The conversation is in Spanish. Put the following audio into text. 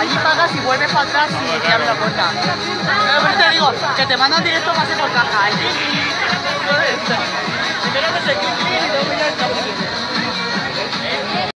Allí pagas y vuelves para atrás y te abres la puerta. Pero te digo, que te mandan directo más por caja. Allí